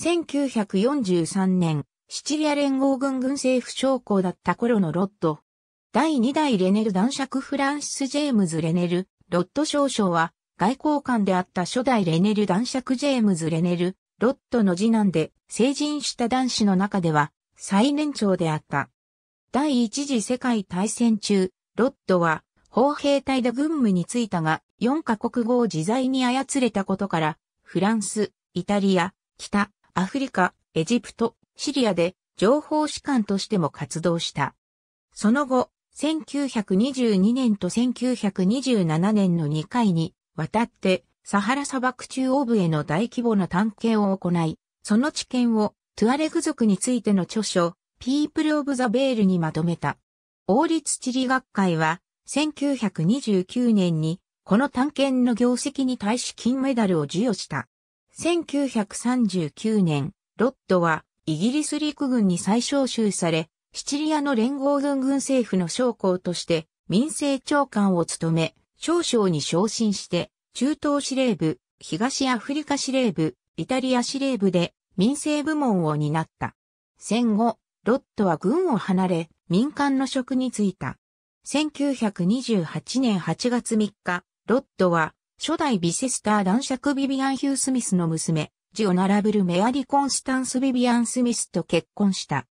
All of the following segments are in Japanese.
1943年、シチリア連合軍軍政府将校だった頃のロッド。第2代レネル男爵フランシス・ジェームズ・レネル、ロッド少将は、外交官であった初代レネル男爵ジェームズ・レネル、ロッドの次男で、成人した男子の中では、最年長であった。第一次世界大戦中、ロッドは、砲兵隊で軍務に就いたが、4カ国語を自在に操れたことから、フランス、イタリア、北、アフリカ、エジプト、シリアで情報士官としても活動した。その後、1922年と1927年の2回にわたってサハラ砂漠中央部への大規模な探検を行い、その知見をトゥアレグ族についての著書、People of the Veil にまとめた。王立地理学会は1929年にこの探検の業績に対し金メダルを授与した。1939年、ロッドはイギリス陸軍に再招集され、シチリアの連合軍軍政府の将校として民政長官を務め、少将に昇進して、中東司令部、東アフリカ司令部、イタリア司令部で民政部門を担った。戦後、ロットは軍を離れ、民間の職に就いた。1928年8月3日、ロットは初代ビセスター男爵ビビアン・ヒュースミスの娘、ジオナラブル・メアリ・コンスタンス・ビビアン・スミスと結婚した。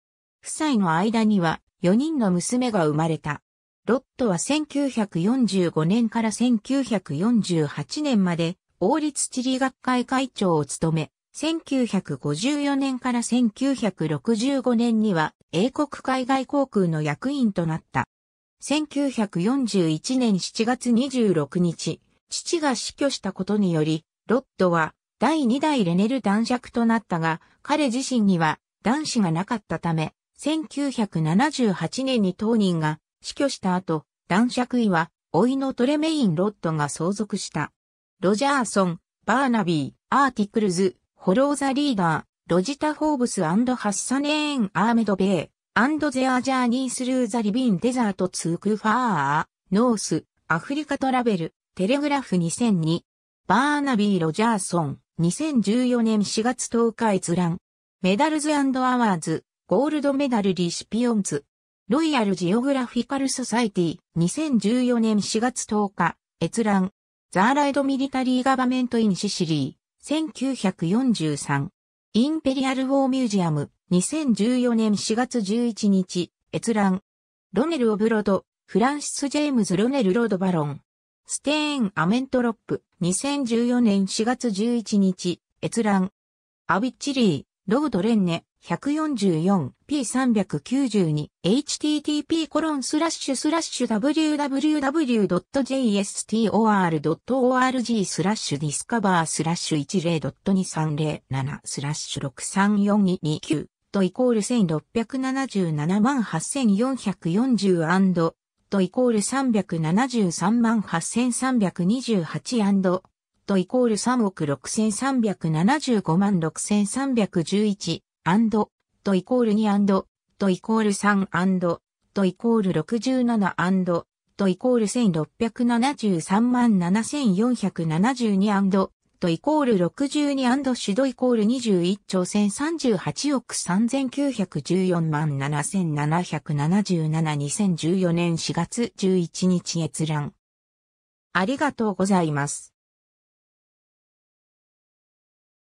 夫妻の間には4人の娘が生まれた。ロットは1945年から1948年まで王立地理学会会長を務め、1954年から1965年には英国海外航空の役員となった。1941年7月26日、父が死去したことにより、ロッドは第2代レネル男爵となったが、彼自身には男子がなかったため、1978年に当人が死去した後、男爵位は、甥のトレメイン・ロッドが相続した。ロジャーソン、バーナビー、アーティクルズ、ホローザ・リーダー、ロジタ・フォーブスハッサネーン・アーメド・ベイ、and their journey through the Libyan Desert to Kufra、North Africa Travel、Telegraph 2002、Barnaby Rogerson、2014年4月10日閲覧。 Medals Awards、Gold Medal Recipients。Royal Geographical Society、2014年4月10日、閲覧。 The Allied Military Government in Sicily、1943。インペリアルウォーミュージアム、2014年4月11日、閲覧。ロネル・オブロド、フランシス・ジェームズ・ロネル・ロード・バロン。ステーン・アメントロップ、2014年4月11日、閲覧。アビッチリー、ロード・レンネ、144p392 http コロンスラッシュスラッシュ www.jstor.org スラッシュディスカバースラッシュ10.2307スラッシュ634229とイコール1677万8440とイコール373万8328とイコール3億6375万6311アンドとイコール2アンドとイコール3アンドとイコール67アンドとイコール1673万7472アンドとイコール62アンドシュドイコール21兆1038億3914万7777 2014年4月11日閲覧。ありがとうございます。